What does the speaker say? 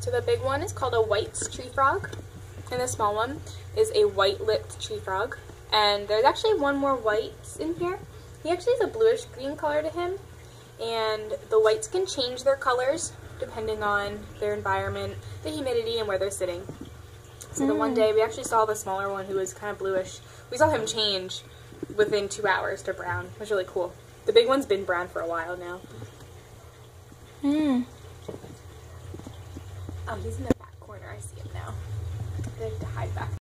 So the big one is called a White's tree frog, and the small one is a white-lipped tree frog. And there's actually one more white in here. He actually has a bluish green color to him, and the whites can change their colors depending on their environment, the humidity, and where they're sitting. So the one day we actually saw the smaller one who was kind of bluish. We saw him change within two hours to brown. It was really cool. The big one's been brown for a while now. Hmm. Oh, he's in the back corner. I see him now. I have to hide back